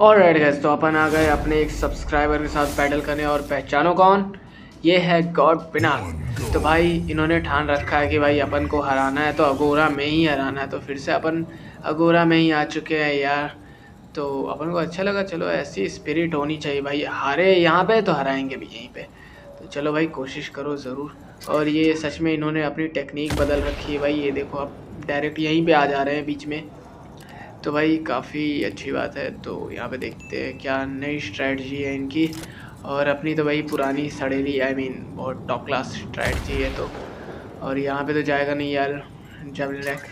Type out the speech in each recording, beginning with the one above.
और right gas तो अपन आ गए अपने एक सब्सक्राइबर के साथ पैडल करने और पहचानो कौन? ये है गॉड पिनाक तो भाई, इन्होंने ठान रखा है कि भाई अपन को हराना है तो अगोरा में ही हराना है तो फिर से अपन अगोरा में ही आ चुके हैं यार। तो अपन को अच्छा लगा, चलो ऐसी स्पिरिट होनी चाहिए भाई। हारे यहाँ पे तो हराएँगे भी यहीं पे। तो चलो भाई, कोशिश करो ज़रूर। और ये सच में इन्होंने अपनी टेक्निक बदल रखी है भाई, ये देखो आप डायरेक्ट यहीं पे आ जा रहे हैं बीच में। तो भाई काफ़ी अच्छी बात है। तो यहाँ पे देखते हैं क्या नई स्ट्रैटी है इनकी। और अपनी तो भाई पुरानी सड़ेली आई मीन बहुत टॉप क्लास स्ट्रेटजी है तो। और यहाँ पे तो जाएगा नहीं यार जबल रैक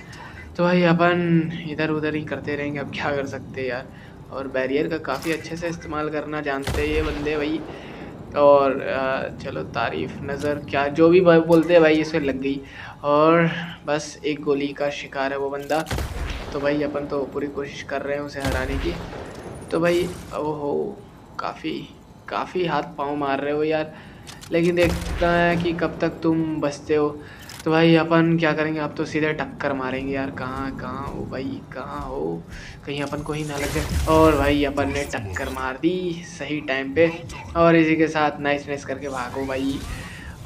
तो भाई अपन इधर उधर ही करते रहेंगे, अब क्या कर सकते हैं यार। और बैरियर का काफ़ी अच्छे से इस्तेमाल करना जानते हैं ये बंदे भाई। और चलो तारीफ़, नज़र, क्या जो भी बोलते हैं भाई, इसे लग गई। और बस एक गोली का शिकार है वो बंदा। तो भाई अपन तो पूरी कोशिश कर रहे हैं उसे हराने की। तो भाई, ओहो, काफ़ी काफ़ी हाथ पाँव मार रहे हो यार। लेकिन देखता है कि कब तक तुम बचते हो। तो भाई, अपन क्या करेंगे? आप तो सीधे टक्कर मारेंगे यार। कहाँ कहाँ हो भाई? कहाँ हो? कहीं अपन को ही ना लगे। और भाई, अपन ने टक्कर मार दी सही टाइम पे। और इसी के साथ नाइस नाइस करके भागो भाई।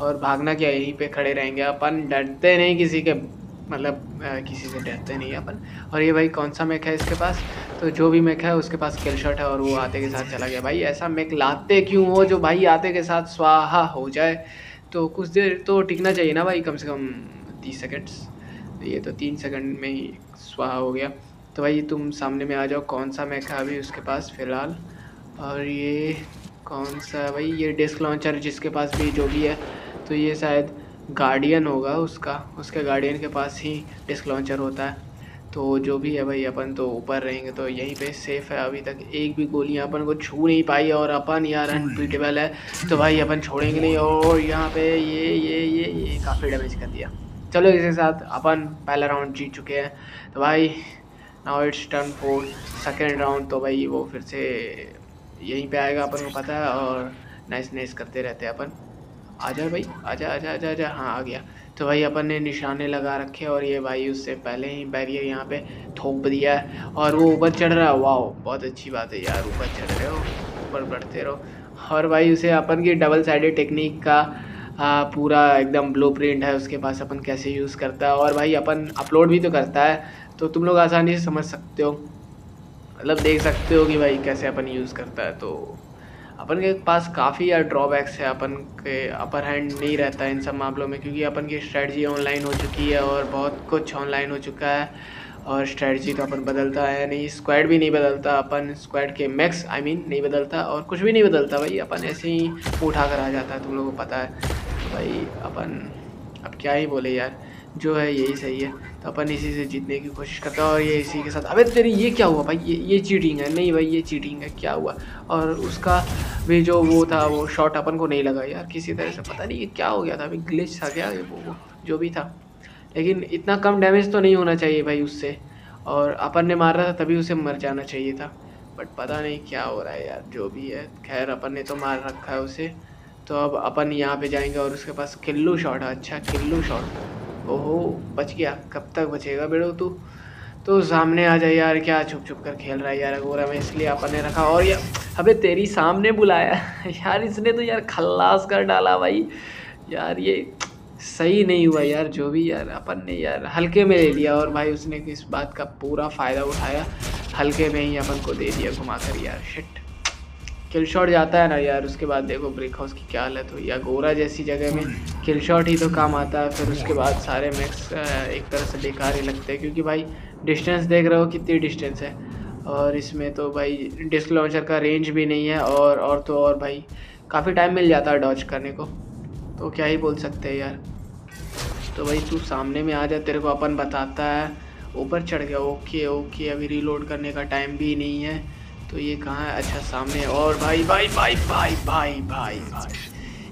और भागना क्या? यहीं पे खड़े रहेंगे अपन। डरते नहीं किसी के मतलब किसी से डरते नहीं अपन। और ये भाई कौन सा मैक है इसके पास? तो जो भी मैक है, उसके पास किल शॉट है और वो आते के साथ चला गया। भाई ऐसा मैक लाते क्यों हो जो भाई आते के साथ स्वाहा हो जाए? तो कुछ देर तो टिकना चाहिए ना भाई, कम से कम तीस सेकेंड्स ये तो तीन सेकंड में ही स्वाहा हो गया। तो भाई तुम सामने में आ जाओ, कौन सा मैक है अभी उसके पास फ़िलहाल? और ये कौन सा भाई? ये डिस्क लॉन्चर जिसके पास भी जो भी है। तो ये शायद गार्डियन होगा उसका उसके गार्डियन के पास ही डिस्क लॉन्चर होता है। तो जो भी है भाई अपन तो ऊपर रहेंगे तो यहीं पे सेफ़ है। अभी तक एक भी गोली अपन को छू नहीं पाई और अपन यार अनबीटेबल है। तो भाई अपन छोड़ेंगे नहीं और यहाँ पे ये ये ये ये काफ़ी डैमेज कर दिया। चलो इसके साथ अपन पहला राउंड जीत चुके हैं। तो भाई now it's turn for second round तो भाई वो फिर से यहीं पे आएगा अपन को पता है। और नाइस नाइस करते रहते हैं अपन। आ जाए भाई आजा आजा आजा आजा। हाँ आ गया। तो भाई अपन ने निशाने लगा रखे और ये भाई उससे पहले ही बैरियर यहाँ पे थोप दिया है और वो ऊपर चढ़ रहा है। वाह बहुत अच्छी बात है यार ऊपर चढ़ रहे हो ऊपर बढ़ते रहो। और भाई उसे अपन की डबल साइडेड टेक्निक का आ, पूरा एकदम ब्लू है उसके पास अपन कैसे यूज़ करता है। और भाई अपन अपलोड भी तो करता है तो तुम लोग आसानी से समझ सकते हो। मतलब देख सकते हो कि भाई कैसे अपन यूज़ करता है तो अपन के पास काफ़ी यार ड्रॉबैक्स है, अपन के अपर हैंड नहीं रहता है इन सब मामलों में, क्योंकि अपन की स्ट्रेटजी ऑनलाइन हो चुकी है और बहुत कुछ ऑनलाइन हो चुका है और स्ट्रेटजी तो अपन बदलता है नहीं स्क्वाड भी नहीं बदलता, अपन स्क्वाड के मैक्स आई मीन नहीं बदलता और कुछ भी नहीं बदलता भाई, अपन ऐसे ही उठा कर आ जाता है, तुम लोगों को पता है। भाई, अपन अब क्या ही बोले यार। जो है यही सही है। तो अपन इसी से जीतने की कोशिश करते हैं और ये इसी के साथ। अबे तेरी ये क्या हुआ भाई? ये ये चीटिंग है। नहीं भाई ये चीटिंग है। क्या हुआ? और उसका भी जो वो था वो शॉट अपन को नहीं लगा। यार किसी तरह से पता नहीं ये क्या हो गया था। अभी ग्लिच था क्या वो, वो जो भी था। लेकिन इतना कम डैमेज तो नहीं होना चाहिए भाई उससे। और अपन ने मार था तभी उसे मर जाना चाहिए था। बट पता नहीं क्या हो रहा है यार जो भी है। खैर अपन ने तो मार रखा है उसे। तो अब अपन यहाँ पे जाएँगे और उसके पास किल्लू शॉट है। अच्छा किल्लू शॉट ओहो, बच गया। कब तक बचेगा बेड़ो तू? तो सामने आ जाए यार, क्या छुप छुप कर खेल रहा है यार अगोरा, में इसलिए अपन ने रखा। और यार, अबे तेरी सामने बुलाया। यार, इसने तो यार खल्लास कर डाला भाई। यार, ये सही नहीं हुआ यार, जो भी यार, अपन ने यार हल्के में ले लिया और भाई उसने इस बात का पूरा फ़ायदा उठाया। हल्के में ही अपन को दे दिया घुमा कर यार शिट किल शॉट जाता है ना यार, उसके बाद देखो ब्रेक हाउस की क्या हालत हुई। या गोरा जैसी जगह में किल शॉट ही तो काम आता है, फिर उसके बाद सारे मैक्स एक तरह से बेकार ही लगते हैं। क्योंकि भाई डिस्टेंस देख रहे हो कितनी डिस्टेंस है। और इसमें तो भाई डिस्क लॉन्चर का रेंज भी नहीं है और और तो और भाई, काफ़ी टाइम मिल जाता है डॉच करने को। तो क्या ही बोल सकते हैं यार। तो भाई, तू सामने में आ जा, तेरे को अपन बताता है। ऊपर चढ़ गया ओके ओके अभी रीलोड करने का टाइम भी नहीं है। तो ये कहाँ है? अच्छा सामने और भाई भाई भाई भाई भाई भाई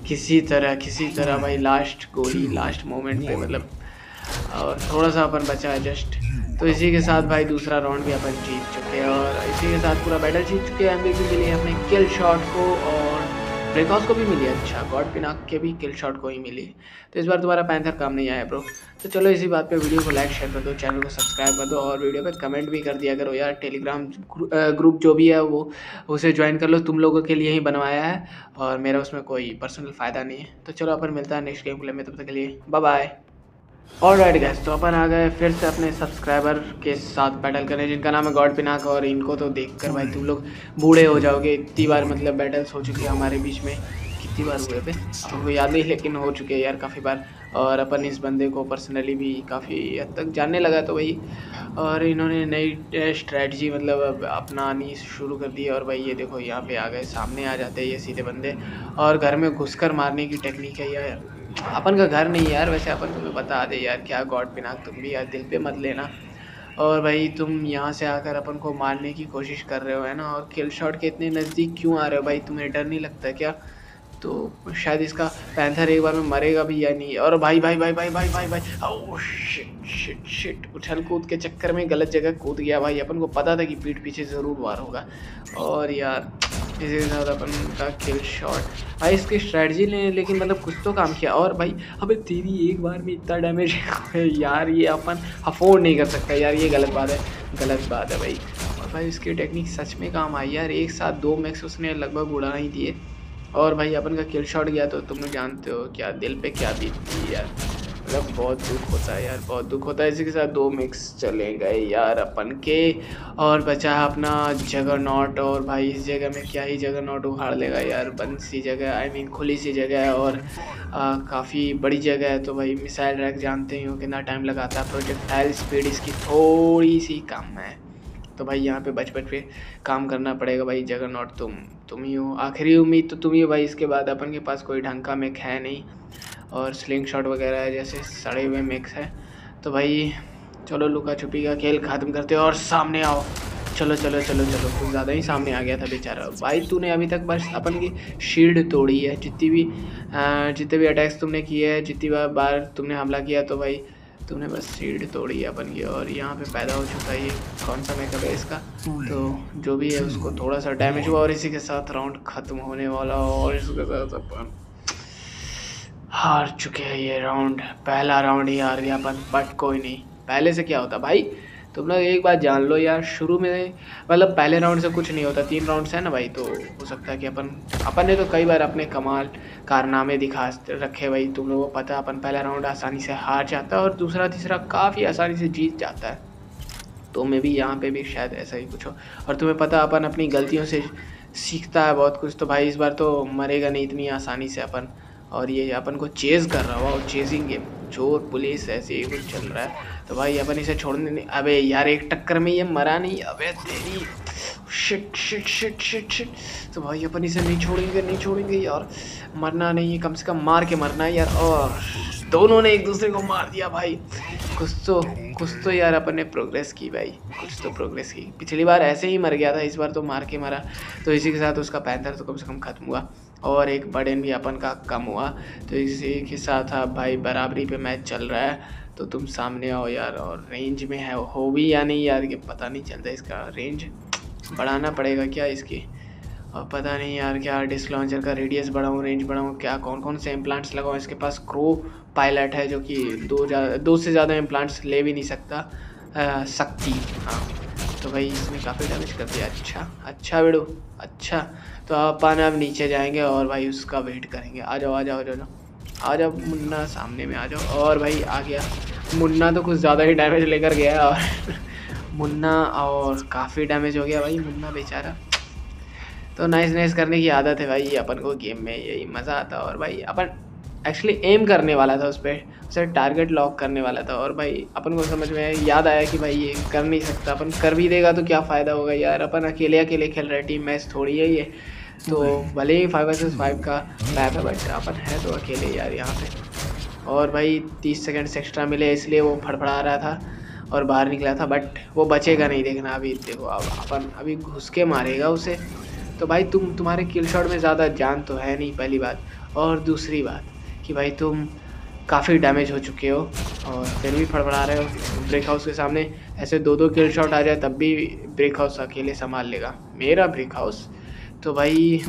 किसी तरह किसी तरह भाई लास्ट गोली लास्ट मोमेंट पे मतलब और थोड़ा सा अपन बचा है जस्ट तो इसी के साथ भाई, दूसरा राउंड भी अपन जीत चुके हैं और इसी के साथ पूरा बैटल जीत चुके हैं। एम के लिए अपने किल शॉट को और ब्रेक हाउस को भी मिली अच्छा गॉड पिनाक के भी किल शॉट को ही मिली। तो इस बार दोबारा पैंथर काम नहीं आया ब्रो तो चलो इसी बात पे वीडियो को लाइक शेयर कर दो चैनल को सब्सक्राइब कर दो, और वीडियो पे कमेंट भी कर दिया करो यार टेलीग्राम ग्रुप जो भी है वो, उसे ज्वाइन कर लो, तुम लोगों के लिए ही बनवाया है, और मेरा उसमें कोई पर्सनल फ़ायदा नहीं है। तो चलो अपन मिलता है नेक्स्ट गेम को में, तब तक के लिए बाय बाय और राइट गैस तो अपन आ गए फिर से अपने सब्सक्राइबर के साथ बैटल करने जिनका नाम है गॉड पिनाक और इनको तो देख कर भाई तुम लोग बूढ़े हो जाओगे। इतनी बार मतलब बैटल्स हो चुकी है हमारे बीच में। कितनी बार हुए पे आपको याद नहीं, लेकिन हो चुके हैं यार काफ़ी बार। और अपन इस बंदे को पर्सनली भी काफ़ी हद तक जानने लगा तो भाई और इन्होंने नई स्ट्रैटी मतलब अपनानी शुरू कर दी और भाई ये देखो, यहाँ पे आ गए, सामने आ जाते हैं ये सीधे बंदे। और घर में घुसकर मारने की टेक्निक है यार। अपन का घर नहीं यार, वैसे अपन तुम्हें बता दे यार क्या गॉड पिनाक तुम भी यार, दिल पे मत लेना। और भाई तुम यहाँ से आकर अपन को मारने की कोशिश कर रहे हो, है ना? और किल शॉट के इतने नज़दीक क्यों आ रहे हो भाई? तुम्हें डर नहीं लगता क्या? तो शायद इसका पैंथर एक बार में मरेगा भी या नहीं? और भाई भाई भाई भाई भाई भाई भाई ओ शिट शिट शिट उछल कूद के चक्कर में गलत जगह कूद गया भाई। अपन को पता था कि पीठ पीछे ज़रूर वार होगा और यार इसी के साथ अपन का किल शॉट भाई, इसकी स्ट्रेटजी ने लेकिन मतलब कुछ तो काम किया। और भाई, अबे तेरी एक बार में इतना डैमेज यार, ये अपन अफोर्ड नहीं कर सकता। यार, ये गलत बात है। गलत बात है भाई। और भाई, इसकी टेक्निक सच में काम आई यार। एक साथ दो मैक्स उसने लगभग उड़ा ही दिए। और भाई, अपन का किल शॉट गया तो तुम जानते हो क्या दिल पे क्या बीतती यार। मतलब बहुत दुख होता है यार, बहुत दुख होता है। इसी के साथ दो मिक्स चले गए यार अपन के। और बचा अपना जगह नॉट और भाई इस जगह में क्या ही जगह नॉट उखाड़ लेगा यार। बंद सी जगह आई मीन खुली सी जगह है और काफ़ी बड़ी जगह है। तो भाई मिसाइल रैक जानते ही हो कितना टाइम लगाता है प्रोजेक्टाइल स्पीड इसकी थोड़ी सी कम है। तो भाई यहाँ पे बच बच पे काम करना पड़ेगा भाई जगह नॉट तुम तुम ही हो। आखिरी उम्मीद तो तुम ही हो भाई। इसके बाद अपन के पास कोई ढंग का मिक है नहीं। और स्लिंग शॉट वगैरह जैसे सड़े हुए मिक्स है। तो भाई, चलो लुका छुपी का खेल ख़त्म करते हो और सामने आओ। चलो चलो चलो चलो, कुछ ज़्यादा ही सामने आ गया था बेचारा। भाई, तूने अभी तक बस अपन की शील्ड तोड़ी है। जितनी भी जितने भी अटैक्स तुमने किए हैं, जितनी बार बार तुमने हमला किया तो भाई, तुमने बस सीड तोड़ी है अपन की। और यहाँ पे पैदा हो चुका है ये, कौन सा मेकअप है इसका? तो जो भी है उसको थोड़ा सा डैमेज हुआ और इसी के साथ राउंड ख़त्म होने वाला और इसके साथ अपन हार चुके हैं ये राउंड पहला राउंड ही हार गया अपन बट कोई नहीं। पहले से क्या होता भाई? तुम लोग एक बात जान लो यार, शुरू में मतलब पहले राउंड से कुछ नहीं होता, तीन राउंड्स है ना भाई तो हो सकता है कि अपन अपन ने तो कई बार अपने कमाल कारनामे दिखा रखे भाई, तुम लोगों को पता अपन पहला राउंड आसानी से हार जाता है और दूसरा, तीसरा काफ़ी आसानी से जीत जाता है। तो मैं भी यहाँ पे भी शायद ऐसा ही कुछ हो। और तुम्हें पता अपन अपनी गलतियों से सीखता है बहुत कुछ तो भाई इस बार तो मरेगा नहीं इतनी आसानी से अपन। और ये अपन को चेज कर रहा हुआ और चेजिंग गेम चोर पुलिस, ऐसे ही कुछ चल रहा है। तो भाई, अपन इसे छोड़ने नहीं अबे यार, एक टक्कर में ये मरा नहीं। अबे तेरी shit shit shit shit shit तो भाई, अपन इसे नहीं छोड़ेंगे नहीं छोड़ेंगे यार। मरना नहीं है कम से कम मार के मरना है यार। और दोनों ने एक दूसरे को मार दिया भाई। कुछ तो कुछ तो यार अपन ने प्रोग्रेस की भाई। कुछ तो प्रोग्रेस की। पिछली बार ऐसे ही मर गया था, इस बार तो मार के मरा। तो इसी के साथ उसका पैंथर तो कम से कम ख़त्म हुआ। और एक बर्डन भी अपन का कम हुआ। तो इसी के साथ अब भाई बराबरी पे मैच चल रहा है। तो तुम सामने आओ यार और रेंज में है, हो भी या नहीं यार, ये पता नहीं चलता इसका रेंज बढ़ाना पड़ेगा क्या इसकी? और पता नहीं यार क्या डिस्क लॉन्चर का रेडियस बढ़ाऊँ रेंज बढ़ाऊँ, क्या कौन कौन से इम्प्लांट्स लगाऊँ? इसके पास क्रो पायलट है जो कि दो ज़्यादा दो से ज़्यादा इम्प्लांट्स ले भी नहीं सकता शक्ति। हाँ। तो भाई इसने काफ़ी डैमेज कर दिया। अच्छा अच्छा बेड़ो अच्छा। तो अपन अब नीचे जाएँगे और भाई उसका वेट करेंगे। आ जाओ आ जाओ आ जाओ आ जाओ। मुन्ना सामने में आ जाओ। और भाई आ गया। मुन्ना तो कुछ ज़्यादा ही डैमेज लेकर गया और मुन्ना और काफ़ी डैमेज हो गया भाई, मुन्ना बेचारा। तो नाइस नाइस करने की आदत है भाई अपन को गेम में, यही मज़ा आता और भाई अपन एक्चुअली एम करने वाला था उस पर उसे टारगेट लॉक करने वाला था। और भाई, अपन को समझ में याद आया कि भाई ये कर नहीं सकता। अपन कर भी देगा तो क्या फ़ायदा होगा यार। अपन अकेले अकेले खेल रहे टीम मैच थोड़ी है ये। तो भले ही फाइव वर्सेस फाइव का मैप है बट अपन है तो अकेले यार यहाँ पे। और भाई, तीस सेकेंड्स एक्स्ट्रा मिले, इसलिए वो फड़फड़ा रहा था और बाहर निकला था। बट वो बचेगा नहीं देखना अभी। देखो, अब अपन अभी घुस के मारेगा उसे। तो भाई, तुम, तुम्हारे किल शॉट में ज़्यादा जान तो है नहीं, पहली बात। और दूसरी बात कि भाई तुम काफ़ी डैमेज हो चुके हो और फिर भी फड़फड़ा रहे हो। ब्रेक हाउस के सामने ऐसे दो दो किल शॉट आ जाए, तब भी ब्रेक हाउस अकेले संभाल लेगा। मेरा ब्रेक हाउस तो भाई,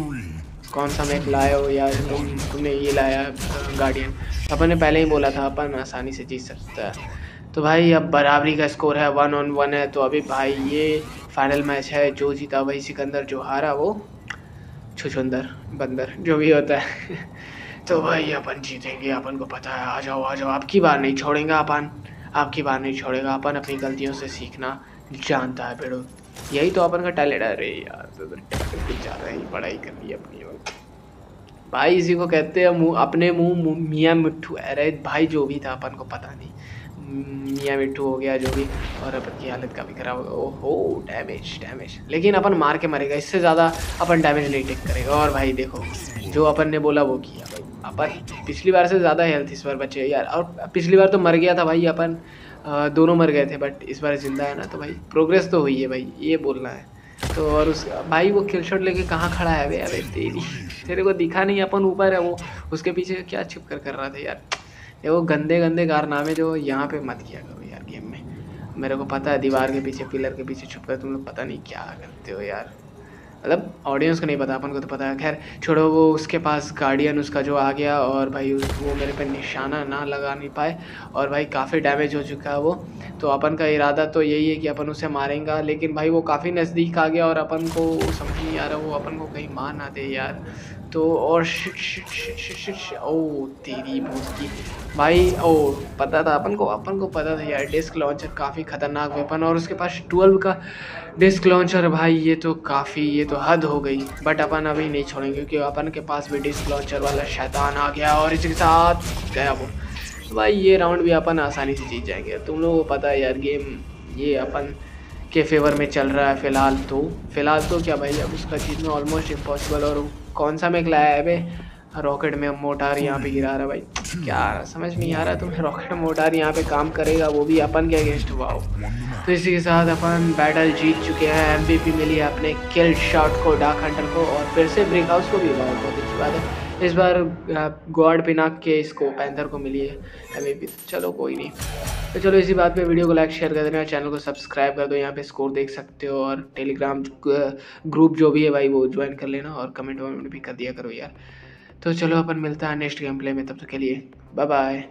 कौन सा मैक लाए हो या तुम, तुमने ये लाया गार्डियन अपन ने पहले ही बोला था, अपन आसानी से जीत सकता है। तो भाई, अब बराबरी का स्कोर है वन ऑन वन है। तो अभी भाई, ये फाइनल मैच है, जो जीता वही सिकंदर, जो हारा वो छुछुंदर, बंदर, जो भी होता है। तो भाई अपन जीतेंगे, अपन को पता है। आ जाओ आ जाओ। आपकी बार नहीं छोड़ेंगे अपन। आपकी बार नहीं छोड़ेगा। अपन अपनी गलतियों से सीखना जानता है बेड़ो यही तो अपन का टैलेंट है। अरे यार तो ज़्यादा ही। पढ़ाई करनी है अपनी भाई इसी को कहते हैं मुँह, अपने मुँह मियाँ मिट्ठू अरे भाई जो भी था अपन को पता नहीं। मियाँ मिट्टू हो गया, जो भी। और अपन की हालत काफ़ी ख़राब हो ओहो डैमेज डैमेज लेकिन अपन मार के मरेगा। इससे ज़्यादा अपन डैमेज नहीं टेक करेगा। और भाई देखो, जो अपन ने बोला वो किया। भाई अपन पिछली बार से ज़्यादा हेल्थ इस बार बचे यार। और पिछली बार तो मर गया था भाई अपन दोनों मर गए थे बट इस बार ज़िंदा है ना तो भाई प्रोग्रेस तो हुई है भाई, ये बोलना है। तो और उस, भाई वो किल शॉट लेके कहाँ खड़ा है अबे अबे, तेरी, तेरे को दिखा नहीं, अपन ऊपर है वो, उसके पीछे क्या छिप कर कर रहा था यार। ये वो गंदे गंदे कारनामे जो यहाँ पे मत किया करो यार गेम में। मेरे को पता है, दीवार के पीछे पिलर के पीछे छुप कर तुम लोग पता नहीं क्या करते हो यार। मतलब ऑडियंस को नहीं पता, अपन को तो पता है। खैर, छोड़ो, वो उसके पास गार्डियन उसका जो आ गया और भाई उस, वो मेरे पे निशाना ना लगा नहीं पाए और भाई काफ़ी डैमेज हो चुका है वो। तो अपन का इरादा तो यही है कि अपन उसे मारेंगे, लेकिन भाई वो काफ़ी नज़दीक आ गया और अपन को समझ नहीं आ रहा, वो अपन को कहीं मार ना दे यार। तो और ओ, तेरी भूत की। भाई, ओ, पता था अपन को अपन को पता था यार, डिस्क लॉन्चर काफ़ी ख़तरनाक वेपन और उसके पास ट्वेल्व का डिस्क लॉन्चर, भाई, ये तो काफ़ी, ये तो हद हो गई। बट अपन अभी नहीं छोड़ेंगे, क्योंकि अपन के पास भी डिस्क लॉन्चर वाला शैतान आ गया और इसके साथ गया वो। भाई, ये राउंड भी अपन आसानी से जीत जाएँगे। तुम लोगों को पता है यार गेम ये अपन के फेवर में चल रहा है फ़िलहाल तो। फ़िलहाल तो क्या भाई, अब उसका जीतना ऑलमोस्ट इम्पॉसिबल और कौन सा मैक लाया है भाई रॉकेट में मोटार यहाँ पे गिरा रहा है भाई। क्या समझ नहीं आ रहा तुम्हें रॉकेट मोटार यहाँ पे काम करेगा, वो भी अपन के अगेंस्ट हुआ हो तो इसी के साथ अपन बैटल जीत चुके हैं एमवीपी मिली अपने किल शॉट को डार्क हंटर को, और फिर से ब्रेक हाउस को भी बहुत अच्छी बात है। इस बार गॉड पिनाक के इसको पैंथर को मिली है एम चलो कोई नहीं। तो चलो इसी बात पे वीडियो को लाइक शेयर कर देना चैनल को सब्सक्राइब कर दो, यहाँ पे स्कोर देख सकते हो और टेलीग्राम ग्रुप जो भी है भाई, वो ज्वाइन कर लेना और कमेंट वमेंट भी कर दिया करो यार। तो चलो अपन मिलता है नेक्स्ट गेम प्ले में, तब तक के लिए बाय बाय